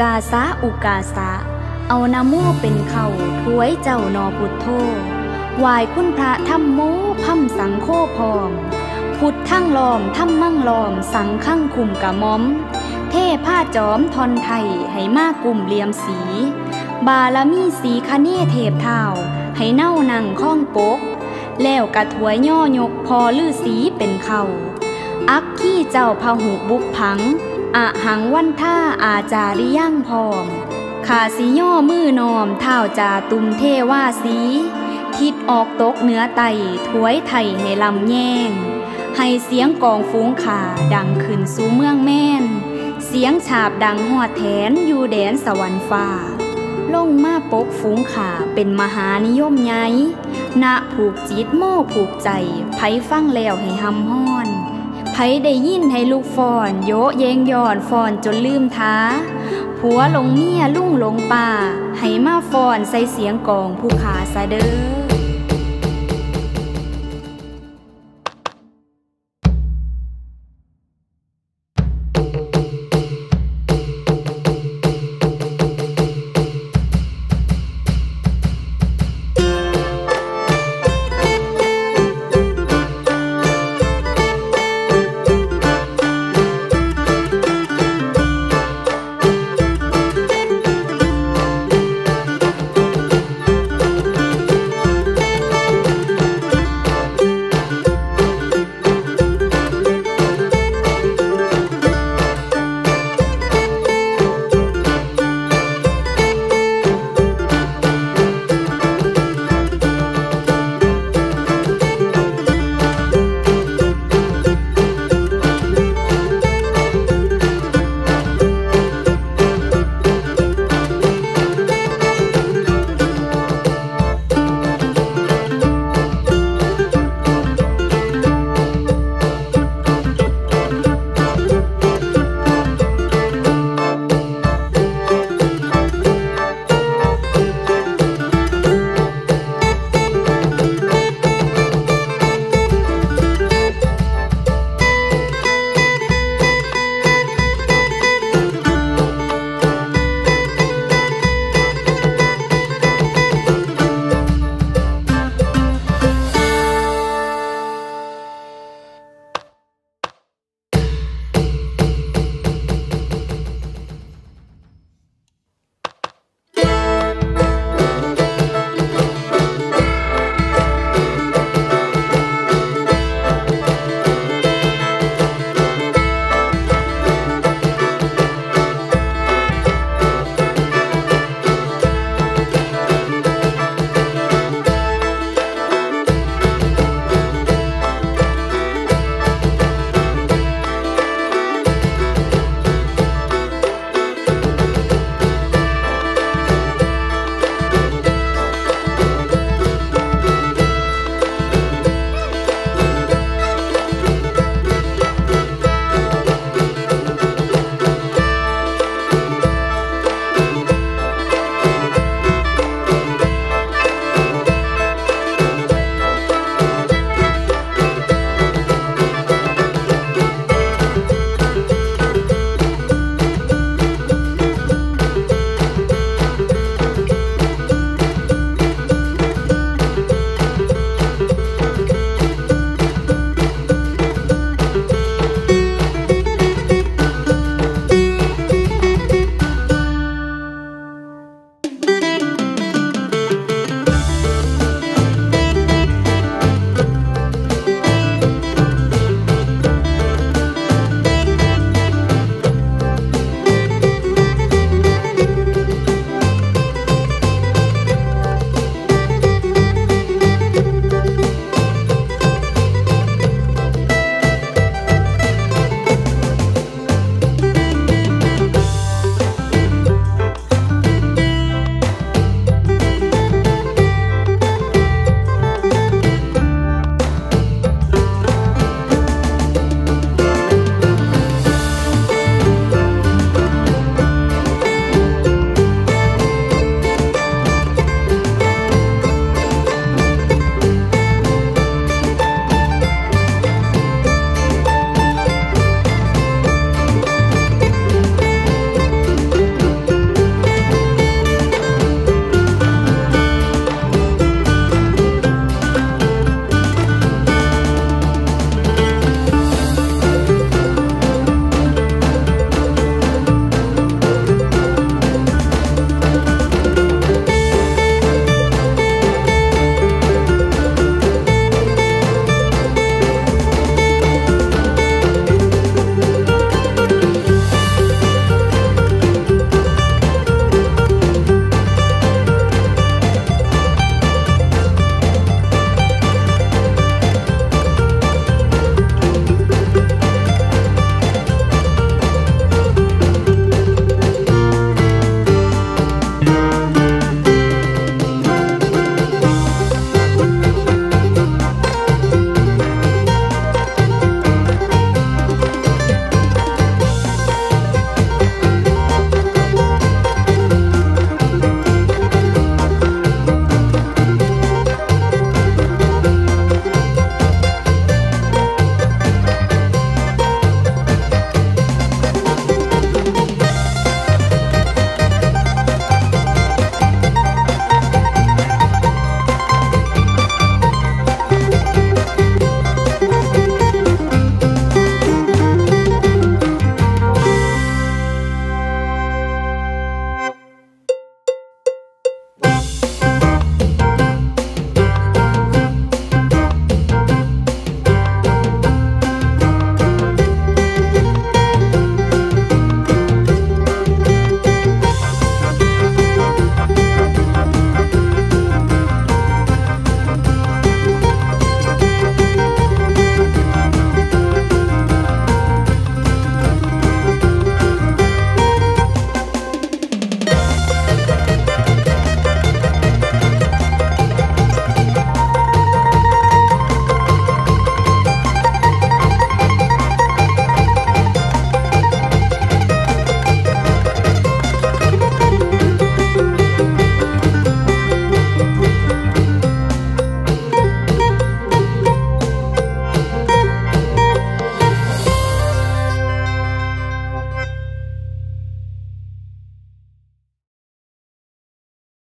กาสาอุกาสะ เอานาโมเป็นเข่าถวยเจ้านอพุทโธวายคุณพระธรรมโมพัมสังโฆพอม พุทธทั้งลอมถ้ำมั่งลอม สังข้างคุมกะม้อม เท่ผ้าจอมทอนไทยให้มากกลุ่มเลียมสี บาลมีสีคเนเทพเท้าให้เน่านังข้องปก แล้วกระถวยย่อยกพอลือสีเป็นเข่าอักขี้เจ้าพหุบุกผัง อะหังวันท่าอาจาริย่างพร้อม ขาสีย่อมือนอมเท้าจาตุมเทว่าสี ทิดออกตกเหนือไตถวยไทยให้ลำแย่งให้เสียงกองฟูงขาดังขึ้นสู่เมืองแม่น เสียงฉาบดังหอดแทนอยู่แดนสวรรค์ฟ้าลงมาปกฝูงขาเป็นมหานิยมไงณผูกจิตโม่ผูกใจไผฟังแล้วให้หำห้อน ผได้ยินให้ลูกฟอนโยเยงยอนฟอนจนลืมท้า ผัวลงเมียลุ่งลงป่า ให้มาฟอนใส่เสียงกองผู้ขาซะเด้อ Bye.